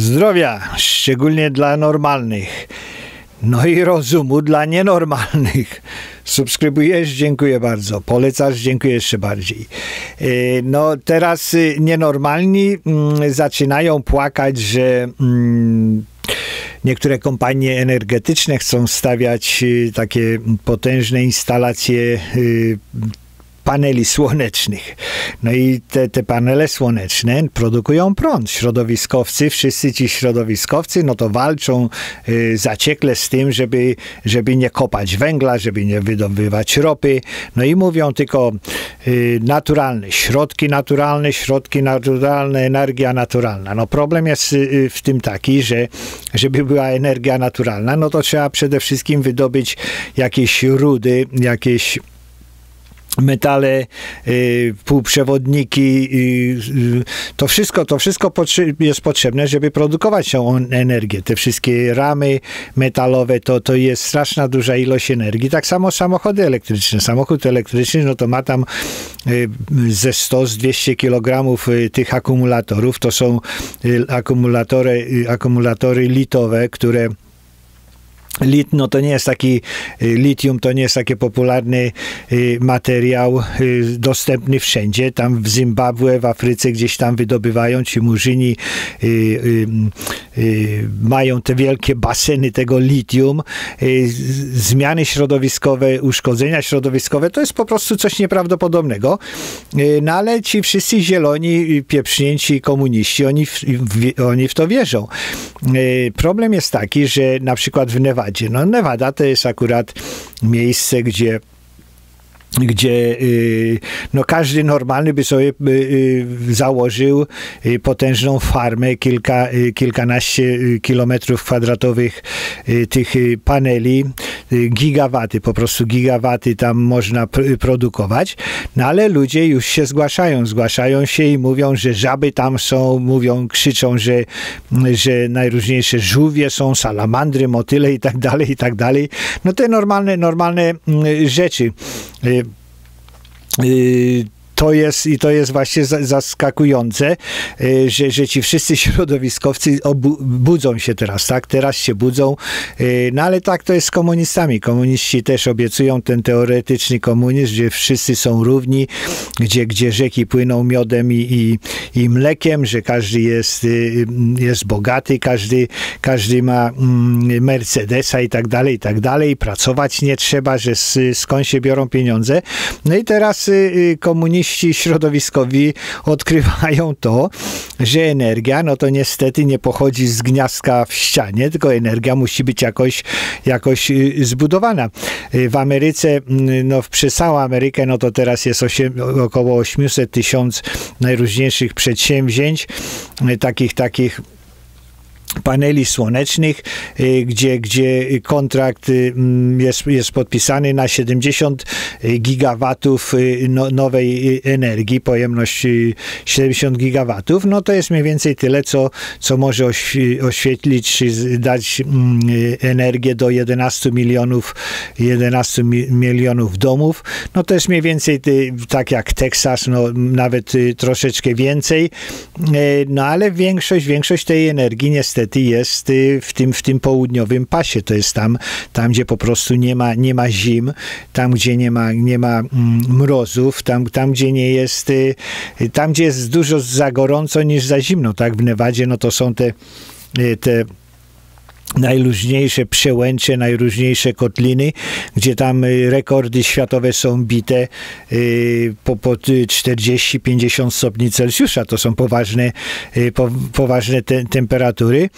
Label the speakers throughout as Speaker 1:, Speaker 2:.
Speaker 1: Zdrowia, szczególnie dla normalnych. No i rozumu dla nienormalnych. Subskrybujesz? Dziękuję bardzo. Polecasz? Dziękuję jeszcze bardziej. E, no teraz y, nienormalni mm, zaczynają płakać, że mm, niektóre kompanie energetyczne chcą stawiać y, takie potężne instalacje y, paneli słonecznych. No i te, te panele słoneczne produkują prąd. Środowiskowcy, wszyscy ci środowiskowcy, no to walczą y, zaciekle z tym, żeby, żeby nie kopać węgla, żeby nie wydobywać ropy. No i mówią tylko y, naturalne, środki naturalne, środki naturalne, energia naturalna. No problem jest y, w tym taki, że żeby była energia naturalna, no to trzeba przede wszystkim wydobyć jakieś rudy, jakieś metale, y, półprzewodniki, y, to wszystko, to wszystko jest potrzebne, żeby produkować tą energię. Te wszystkie ramy metalowe, to, to jest straszna duża ilość energii. Tak samo samochody elektryczne. Samochód elektryczny, no to ma tam y, ze 100, z 200 kg tych akumulatorów. To są akumulatory, akumulatory litowe, które Lit, no to nie jest taki, y, litium to nie jest taki popularny y, materiał y, dostępny wszędzie. Tam w Zimbabwe, w Afryce gdzieś tam wydobywają ci murzyni, mają te wielkie baseny tego litium. Zmiany środowiskowe, uszkodzenia środowiskowe to jest po prostu coś nieprawdopodobnego. No ale ci wszyscy zieloni, pieprznięci komuniści, oni w, oni w to wierzą. Problem jest taki, że na przykład w Nevadzie Nevadzie. No Nevada to jest akurat miejsce, gdzie gdzie y, no każdy normalny by sobie y, założył y, potężną farmę, kilka, kilkanaście kilometrów kwadratowych tych paneli, gigawaty, po prostu gigawaty tam można produkować, no ale ludzie już się zgłaszają, zgłaszają się i mówią, że żaby tam są, mówią, krzyczą, że, że najróżniejsze żółwie są, salamandry, motyle i tak dalej, i tak dalej. No te normalne, normalne mm, rzeczy. Y, to jest, i to jest właśnie zaskakujące, y, że, że ci wszyscy środowiskowcy budzą się teraz, tak? Teraz się budzą, y, no ale tak to jest z komunistami. Komuniści też obiecują ten teoretyczny komunizm, gdzie wszyscy są równi, gdzie, gdzie rzeki płyną miodem i, i, i mlekiem, że każdy jest, y, jest bogaty, każdy, każdy ma mm, Mercedesa i tak dalej, i tak dalej. Pracować nie trzeba, że skąd się biorą pieniądze. No i teraz komuniści środowiskowi odkrywają to, że energia, no to niestety nie pochodzi z gniazdka w ścianie, tylko energia musi być jakoś, jakoś y, zbudowana. Y, w Ameryce, mm, no przez całą Amerykę, no to teraz jest 8, około 800 tysięcy najróżniejszych przedsięwzięć, y, takich, takich paneli słonecznych, y, gdzie, gdzie kontrakt y, mm, jest, jest podpisany na 70 gigawatów y, no, nowej energii, pojemność 70 gigawatów, no to jest mniej więcej tyle, co, co może oświetlić, dać mm, energię do 11 milionów 11 milionów domów. No to jest mniej więcej tak jak Teksas, no nawet troszeczkę więcej, no ale większość, większość tej energii niestety niestety jest y, w tym, w tym południowym pasie. To jest tam, tam gdzie po prostu nie ma, nie ma zim, tam gdzie nie ma, nie ma mm, mrozów, tam, tam gdzie nie jest, y, tam gdzie jest dużo za gorąco niż za zimno, tak? W Nevadzie no to są te, y, te najróżniejsze przełęcze, najróżniejsze kotliny, gdzie tam y, rekordy światowe są bite y, po, po 40-50 stopni Celsjusza. To są poważne, y, po, poważne te, temperatury.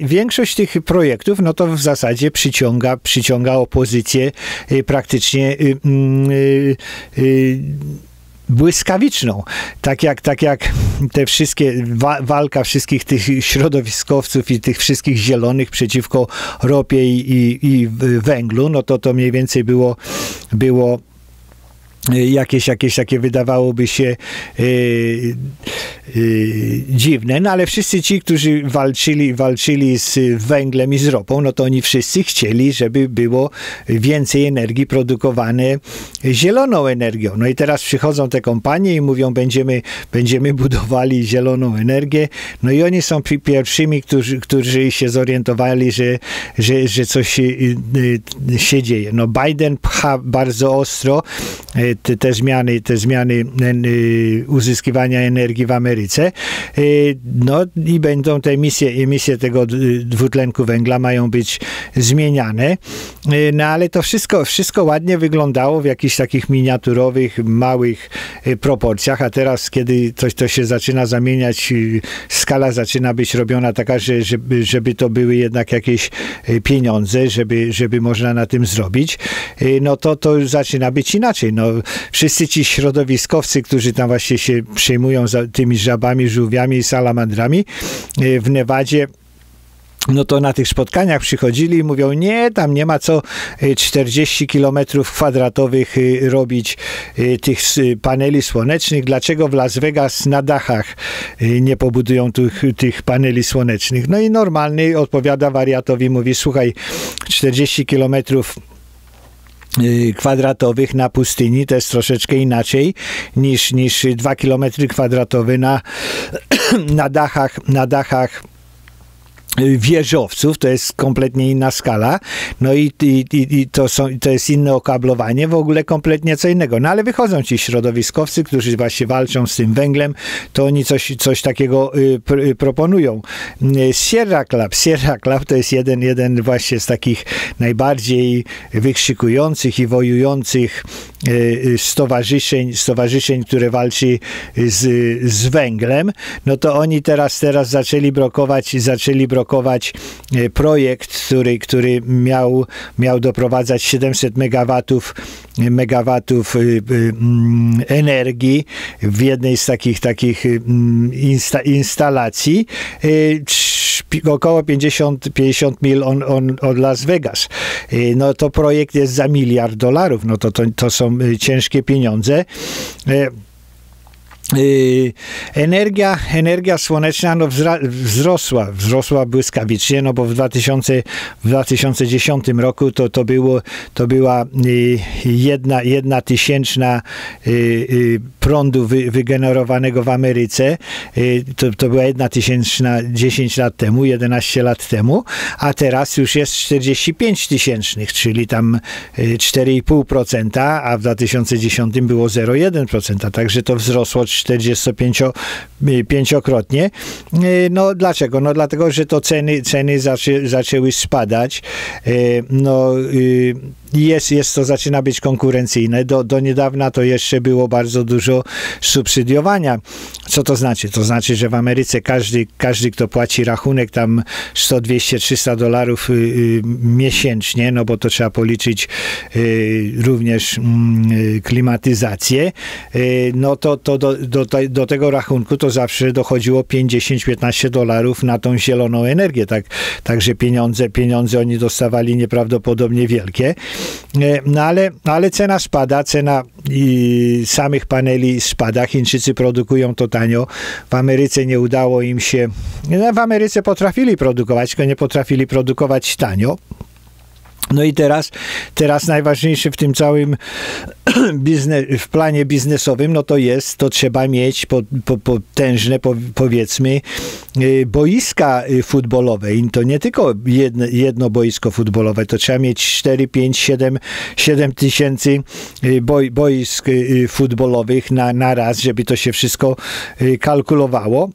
Speaker 1: Większość tych projektów, no to w zasadzie przyciąga, przyciąga opozycję praktycznie mm, błyskawiczną. Tak jak, tak jak te wszystkie, wa walka wszystkich tych środowiskowców i tych wszystkich zielonych przeciwko ropie i, i, i węglu, no to to mniej więcej było, było jakieś, jakieś takie wydawałoby się yy, dziwne, no ale wszyscy ci, którzy walczyli, walczyli z węglem i z ropą, no to oni wszyscy chcieli, żeby było więcej energii produkowane zieloną energią. No i teraz przychodzą te kompanie i mówią, będziemy, będziemy budowali zieloną energię, no i oni są pierwszymi, którzy, którzy się zorientowali, że, że, że coś się, się dzieje. No Biden pcha bardzo ostro te, te zmiany, te zmiany uzyskiwania energii w Ameryce. No i będą te emisje, emisje tego dwutlenku węgla mają być zmieniane. No ale to wszystko, wszystko ładnie wyglądało w jakichś takich miniaturowych, małych proporcjach, a teraz, kiedy to, to się zaczyna zamieniać, skala zaczyna być robiona taka, że, żeby, żeby to były jednak jakieś pieniądze, żeby, żeby można na tym zrobić, no to to zaczyna być inaczej. No, wszyscy ci środowiskowcy, którzy tam właśnie się przejmują tymi żabami, żółwiami i salamandrami w Nevadzie, no to na tych spotkaniach przychodzili i mówią, nie, tam nie ma co 40 kilometrów kwadratowych robić tych paneli słonecznych. Dlaczego w Las Vegas na dachach nie pobudują tych, tych paneli słonecznych? No i normalny odpowiada wariatowi, mówi, słuchaj, 40 kilometrów kwadratowych na pustyni, to jest troszeczkę inaczej niż, niż 2 km kwadratowe na, na dachach, na dachach wieżowców, to jest kompletnie inna skala, no i, i, i, to, są, to jest inne okablowanie, w ogóle kompletnie co innego. No ale wychodzą ci środowiskowcy, którzy właśnie walczą z tym węglem, to oni coś, coś takiego y, y, proponują. Sierra Club, Sierra Club to jest jeden, jeden właśnie z takich najbardziej wykrzykujących i wojujących y, stowarzyszeń, stowarzyszeń, które walczy z, z węglem, no to oni teraz, teraz zaczęli blokować, zaczęli blokować E, projekt, który, który miał, miał doprowadzać 700 megawatów megawatów y, y, mm, energii w jednej z takich takich mm, insta, instalacji około 50, 50 mil on, on, od Las Vegas. No to projekt jest za miliard dolarów, no to, to, to są ciężkie pieniądze. E, Y, energia, energia słoneczna no wzrosła, wzrosła błyskawicznie, no bo w, 2000, w 2010 roku to, to, było, to była y, jedna, jedna tysięczna y, prądu wy, wygenerowanego w Ameryce. To, to była jedna tysięczna 10 lat temu, 11 lat temu, a teraz już jest 45 tysięcznych, czyli tam 4,5%, a w 2010 było 0,1%, także to wzrosło 45-krotnie. No dlaczego? No dlatego, że to ceny, ceny zaczę, zaczęły spadać. E, no y, jest, jest to, zaczyna być konkurencyjne. Do, do niedawna to jeszcze było bardzo dużo subsydiowania. Co to znaczy? To znaczy, że w Ameryce każdy, każdy kto płaci rachunek tam 100, 200, 300 dolarów y, y, miesięcznie, no bo to trzeba policzyć y, również mm, klimatyzację, no to, to do, do, do tego rachunku to zawsze dochodziło 5, 10, 15 dolarów na tą zieloną energię. Tak, także pieniądze, pieniądze oni dostawali nieprawdopodobnie wielkie. E, no ale, ale cena spada, cena samych paneli spada. Chińczycy produkują to tanio. W Ameryce nie udało im się. No, w Ameryce potrafili produkować, tylko nie potrafili produkować tanio. No i teraz, teraz najważniejsze w tym całym biznes, w planie biznesowym, no to jest, to trzeba mieć po, po, potężne, po, powiedzmy, y, boiska y, futbolowe. I to nie tylko jedno, jedno boisko futbolowe, to trzeba mieć 4, 5, 7, 7 tysięcy y, boi, boisk futbolowych na, na raz, żeby to się wszystko kalkulowało.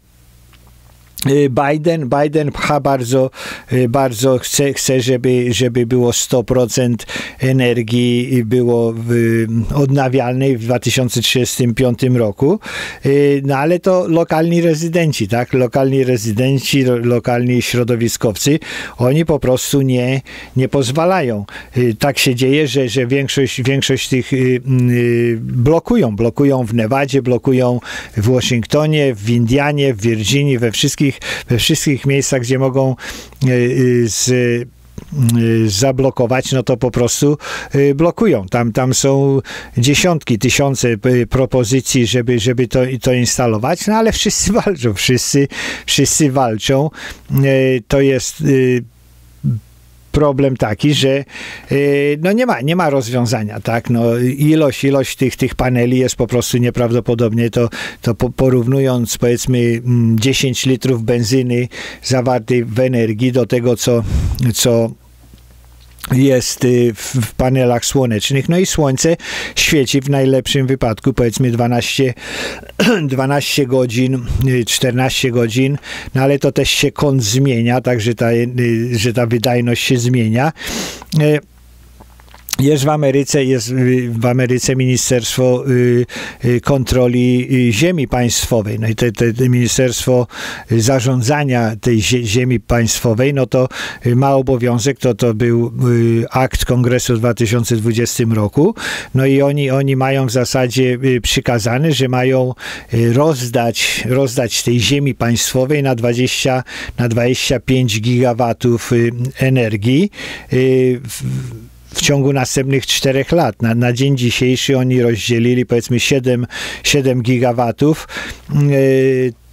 Speaker 1: Y, Biden, Biden pcha bardzo, y, bardzo chce, chce żeby, żeby było 100% energii było odnawialnej w 2035 roku. Y, no ale to lokalni rezydenci, tak? Lokalni rezydenci, lokalni środowiskowcy, oni po prostu nie, nie pozwalają. Tak się dzieje, że, że większość, większość tych blokują. Blokują w Nevadzie, blokują w Waszyngtonie, w Indianie, w Virginii, we wszystkich wszystkich, we wszystkich miejscach, gdzie mogą e, z zablokować, no to po prostu blokują. Tam, tam są dziesiątki, tysiące propozycji, żeby, żeby to, to instalować, no ale wszyscy walczą, wszyscy, wszyscy walczą. To jest problem taki, że y, no nie ma, nie ma rozwiązania, tak, no ilość, ilość tych, tych paneli jest po prostu nieprawdopodobnie, to, to porównując powiedzmy 10 mm, litrów benzyny zawartej w energii do tego, co, co jest y, w panelach słonecznych. No i słońce świeci w najlepszym wypadku powiedzmy 12, 12 godzin, 14 y, godzin, no ale to też się kąt zmienia, także ta, y, że ta wydajność się zmienia. Jest w Ameryce, jest w Ameryce Ministerstwo y, y, Kontroli y, Ziemi Państwowej. No i te Ministerstwo Zarządzania tej ziemi państwowej, no to ma obowiązek, to, to był akt kongresu w 2020 roku. No i oni, oni mają w zasadzie przykazane, że mają rozdać, rozdać tej ziemi państwowej na 20, na 25 gigawatów energii w ciągu następnych czterech lat. Na, na dzień dzisiejszy oni rozdzielili powiedzmy 7, 7 gigawatów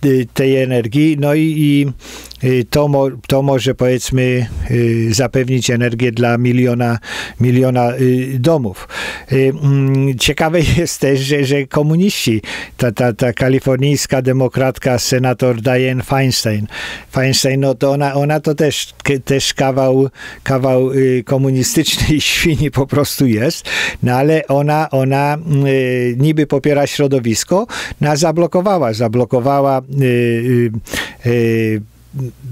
Speaker 1: yy, tej energii, no i, i Y, to, mo, to może powiedzmy y, zapewnić energię dla miliona, miliona y, domów. Mm, ciekawe jest też, że, że komuniści, ta, ta, ta kalifornijska demokratka, senator Diane Feinstein, Feinstein, no to ona, ona to też, też kawał, kawał komunistycznej świni po prostu jest, no ale ona, ona niby popiera środowisko, no a zablokowała, zablokowała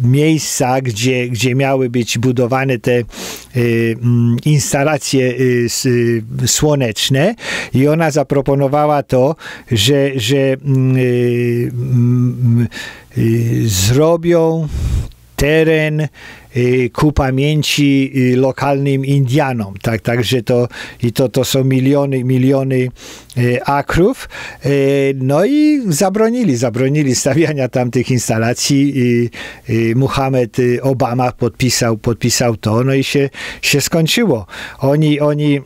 Speaker 1: miejsca, gdzie, gdzie miały być budowane te y, mm, instalacje y, y, słoneczne. I ona zaproponowała to, że, że mm, mm, zrobią teren Y, ku pamięci y, lokalnym Indianom. Tak, także to, i to, to są miliony, miliony y, akrów. No i zabronili, zabronili stawiania tamtych instalacji. Muhammad Obama podpisał, podpisał to, no i się, się skończyło. Oni, oni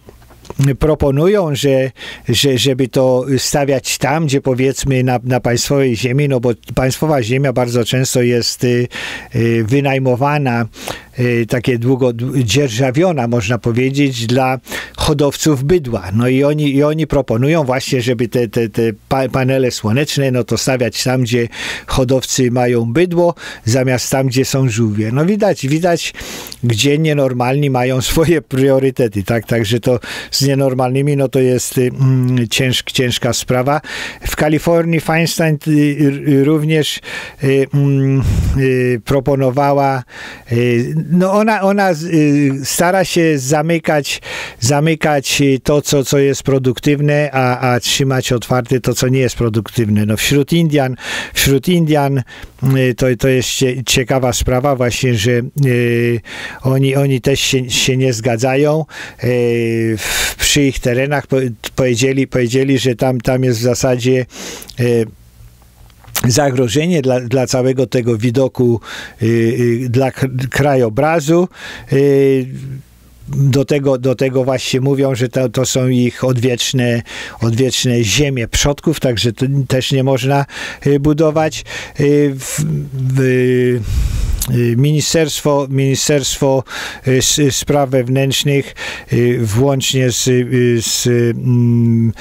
Speaker 1: proponują, że, że żeby to stawiać tam, gdzie powiedzmy na, na państwowej ziemi, no bo państwowa ziemia bardzo często jest y, y, wynajmowana takie długo dzierżawiona, można powiedzieć, dla hodowców bydła. No i oni, i oni proponują właśnie, żeby te, te, te panele słoneczne, no to stawiać tam, gdzie hodowcy mają bydło, zamiast tam, gdzie są żółwie. No widać, widać, gdzie nienormalni mają swoje priorytety, tak? Także to z nienormalnymi, no to jest y, mm, ciężk, ciężka sprawa. W Kalifornii Feinstein y, y, również y, mm, y, proponowała no ona, ona y, stara się zamykać, zamykać to, co, co jest produktywne, a, a trzymać otwarte to, co nie jest produktywne. No wśród Indian, wśród Indian y, to, to jest ciekawa sprawa właśnie, że y, oni, oni też się, się nie zgadzają. Y, przy ich terenach powiedzieli, powiedzieli, że tam, tam jest w zasadzie y, zagrożenie dla, dla całego tego widoku, y, y, dla krajobrazu. Y, do tego, do tego właśnie mówią, że to, to są ich odwieczne, odwieczne ziemie przodków, także to też nie można budować. W, Ministerstwo, Ministerstwo Spraw Wewnętrznych włącznie z, z mm,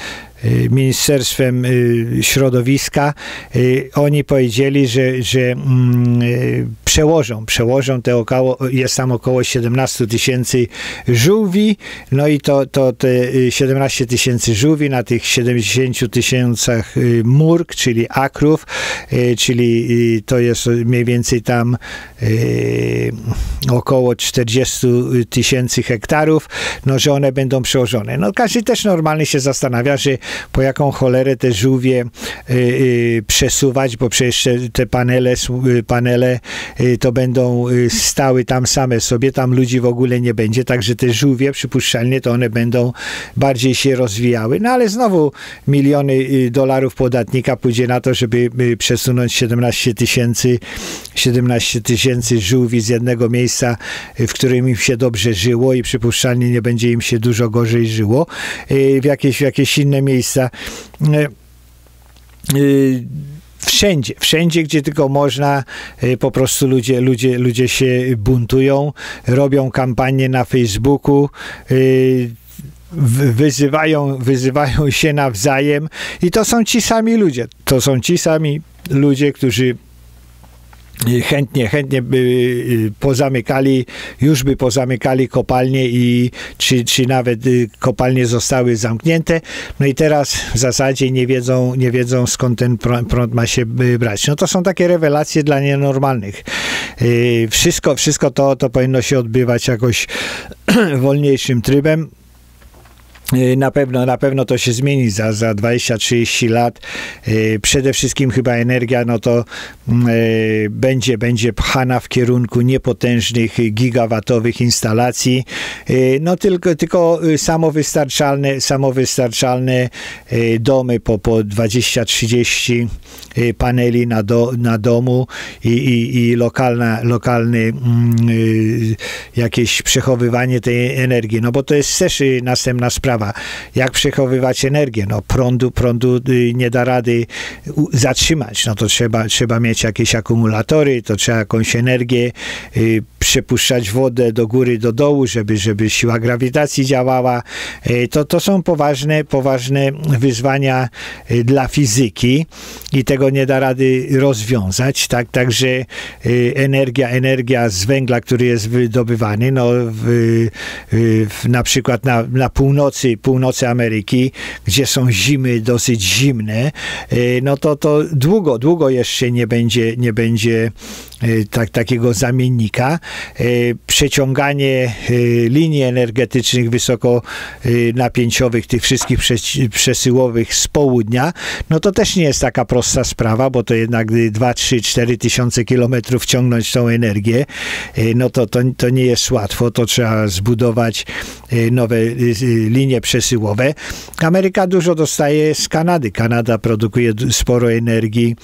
Speaker 1: Ministerstwem y, Środowiska, y, oni powiedzieli, że, że mm, przełożą, przełożą te około, jest tam około 17 tysięcy żółwi, no i to, to te 17 tysięcy żółwi na tych 70 tysiącach murk, czyli akrów, czyli to jest mniej więcej tam około 40 tysięcy hektarów, no że one będą przełożone. No każdy też normalnie się zastanawia, że po jaką cholerę te żółwie y, y, przesuwać, bo przecież te panele, y, panele to będą stały tam same sobie, tam ludzi w ogóle nie będzie, także te żółwie przypuszczalnie to one będą bardziej się rozwijały. No ale znowu miliony dolarów podatnika pójdzie na to, żeby przesunąć 17 tysięcy 17 tysięcy żółwi z jednego miejsca, w którym im się dobrze żyło i przypuszczalnie nie będzie im się dużo gorzej żyło, w jakieś, w jakieś inne miejsca wszędzie, wszędzie, gdzie tylko można, po prostu ludzie, ludzie, ludzie się buntują, robią kampanię na Facebooku, wyzywają, wyzywają się nawzajem i to są ci sami ludzie. To są ci sami ludzie, którzy chętnie, chętnie by y, pozamykali, już by pozamykali kopalnie i czy, czy nawet y, kopalnie zostały zamknięte. No i teraz w zasadzie nie wiedzą, nie wiedzą skąd ten prąd ma się y, brać. No to są takie rewelacje dla nienormalnych. Wszystko, wszystko to, to powinno się odbywać jakoś wolniejszym trybem. Y, na pewno, na pewno to się zmieni za, za 20-30 lat. Y, przede wszystkim chyba energia, no to mm, y, będzie, będzie pchana w kierunku niepotężnych, gigawatowych instalacji. No tylko, tylko samowystarczalne, samowystarczalne domy po, po 20-30 paneli na, do, na domu i, i, i lokalna, lokalne mm, jakieś przechowywanie tej energii. No bo to jest też następna sprawa Jak przechowywać energię? No prądu, prądu y, nie da rady zatrzymać. No to trzeba, trzeba mieć jakieś akumulatory, to trzeba jakąś energię y, przepuszczać wodę do góry, do dołu, żeby, żeby siła grawitacji działała. Y, to, to są poważne, poważne wyzwania dla fizyki i tego nie da rady rozwiązać. Tak, także energia, energia z węgla, który jest wydobywany, no w, w, na przykład na, na północy północy Ameryki, gdzie są zimy dosyć zimne, e, no to to długo, długo jeszcze nie będzie, nie będzie tak, takiego zamiennika. E, przeciąganie e, linii energetycznych wysokonapięciowych, tych wszystkich przesyłowych z południa, no to też nie jest taka prosta sprawa, bo to jednak 2, 3, 4 tysiące kilometrów ciągnąć tą energię, no to, to, to nie jest łatwo, to trzeba zbudować nowe linie przesyłowe. Ameryka dużo dostaje z Kanady. Kanada produkuje sporo energii,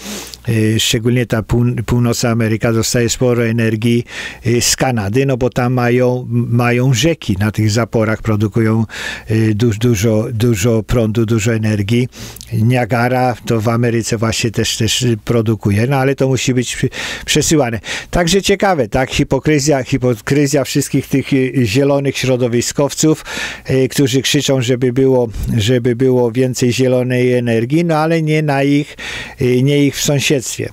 Speaker 1: szczególnie ta pół, północna Ameryka Dostaje sporo energii y, z Kanady, no bo tam mają, mają rzeki, na tych zaporach produkują y, dużo, dużo, dużo prądu, dużo energii. Niagara to w Ameryce właśnie też, też produkuje, no ale to musi być przesyłane. Także ciekawe, tak, hipokryzja, hipokryzja wszystkich tych y, zielonych środowiskowców, którzy krzyczą, żeby było, żeby było więcej zielonej energii, no ale nie na ich, nie ich w sąsiedztwie.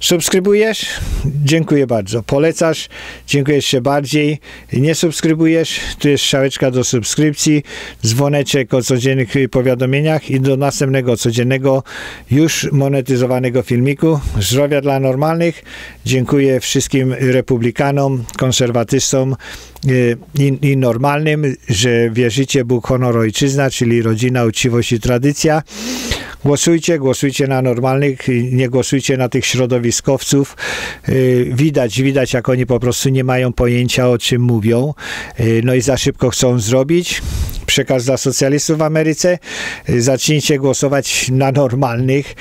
Speaker 1: Subskrybujesz? Dziękuję bardzo. Polecasz? Dziękuję jeszcze bardziej. Nie subskrybujesz? Tu jest szałeczka do subskrypcji, dzwoneczek o codziennych powiadomieniach i do następnego codziennego, już monetyzowanego filmiku. Zdrowia dla normalnych. Dziękuję wszystkim republikanom, konserwatystom y, i, i normalnym, że wierzycie Bóg, honor, ojczyzna, czyli rodzina, uczciwość i tradycja. Głosujcie, głosujcie na normalnych, nie głosujcie na tych środowiskowców. Y, widać, widać, jak oni po prostu nie mają pojęcia, o czym mówią. Y, no i za szybko chcą zrobić przekaz dla socjalistów w Ameryce. Zacznijcie głosować na normalnych,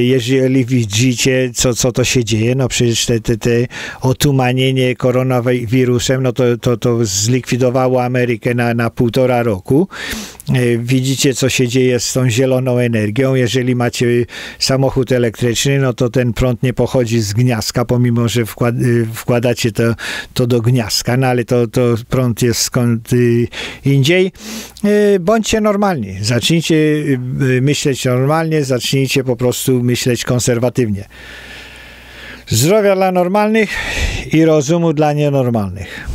Speaker 1: jeżeli widzicie, co, co to się dzieje. No przecież te, te, te otumanienie koronawirusem, no to, to, to zlikwidowało Amerykę na, na półtora roku. Widzicie, co się dzieje z tą zieloną energią. Jeżeli macie samochód elektryczny, no to ten prąd nie pochodzi z gniazdka, pomimo, że wkład, wkładacie to, to do gniazdka, no ale to, to prąd jest skąd y, indziej. E, bądźcie normalni. Zacznijcie myśleć normalnie, zacznijcie po prostu myśleć konserwatywnie. Zdrowia dla normalnych i rozumu dla nienormalnych.